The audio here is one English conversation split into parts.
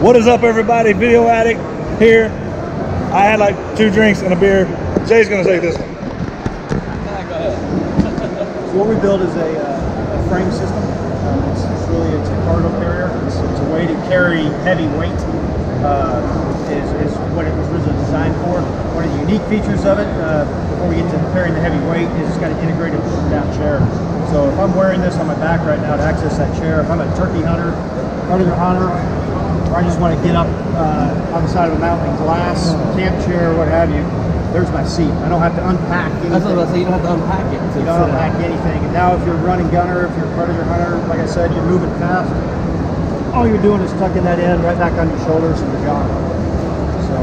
What is up, everybody? Video Addict here. I had like two drinks and a beer. Jay's gonna take this one. So what we build is a, uh, a frame system. Uh, it's, it's really a cargo carrier. It's, it's a way to carry heavy weight. Uh, is, is what it was originally designed for. One of the unique features of it, uh, before we get to carrying the heavy weight, is it's got an integrated down chair. So if I'm wearing this on my back right now to access that chair, if I'm a turkey hunter, predator hunter, or I just want to get up uh, on the side of a mountain, glass, camp chair, what have you, there's my seat. I don't have to unpack anything. That's what I was about to say. You don't have to unpack it. You don't sit unpack anything. And now if you're a running gunner, if you're a predator hunter, like I said, you're moving fast. All you're doing is tucking that in right back on your shoulders and you're gone.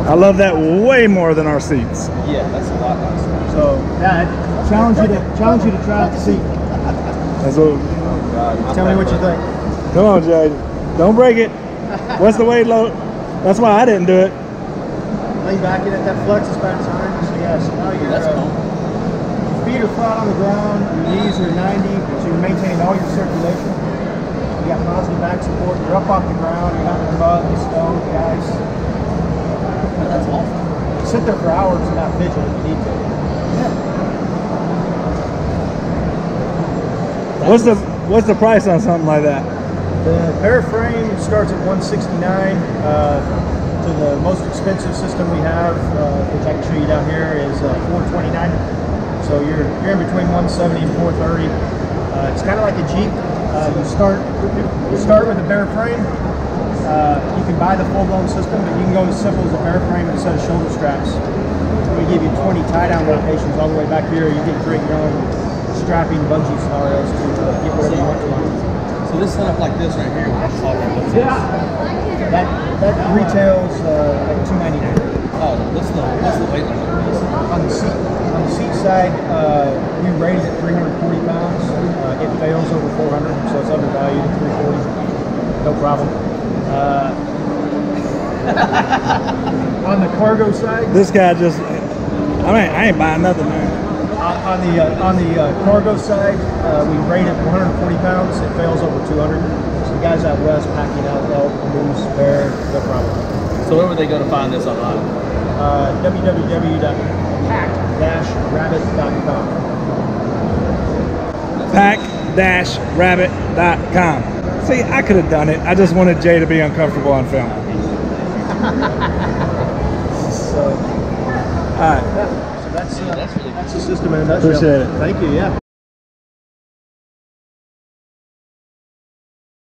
I love that way more than our seats. Yeah, that's a lot nicer. So, so yeah, I challenge you to challenge you to try out the seat. That's what, God, Tell me what you think. come on, Jay. Don't break it. What's the weight load? That's why I didn't do it. Lean back in at that flex is back time. So yeah, so now your That's uh, cool. feet are flat on the ground, your knees are 90, so you're maintaining all your circulation. You got positive back support. You're up off the ground. You're not in the mud, the snow, the ice. That's awesome. sit there for hours and not fidget if you need to. What's the what's the price on something like that? The bare frame starts at 169 uh, to the most expensive system we have, uh, which I can show you down here, is uh, 429. So you're you're in between 170 and 430. Uh, it's kind of like a Jeep. Uh, you start you start with a bare frame. Uh, you can buy the full-blown system, but you can go as simple as a bare frame and a set of shoulder straps. We give you 20 tie-down locations all the way back here. You can create your own strapping bungee scenarios to get whatever you want to. So this setup like this right here, what I'm talking. That that retails uh, like 299. Oh, what's the what's the weight limit on this? On the seat on the seat side, uh, we rated at 340 pounds. Uh, it fails over 400, so it's undervalued at 340. No problem. Uh, on the cargo side, This guy just. I mean, I ain't buying nothing, man. On on the uh, on the uh, cargo side, uh, we rated 140 pounds. It fails over 200. So the guys out west packing out elk, moose, bear, no problem. So where would they go to find this online? Uh, www.pack-rabbit.com. Pack-rabbit.com. See, I could have done it. I just wanted Jay to be uncomfortable on film. So, All right. So that's uh, that's really that's the system in a nutshell. Appreciate it. Thank you. Yeah.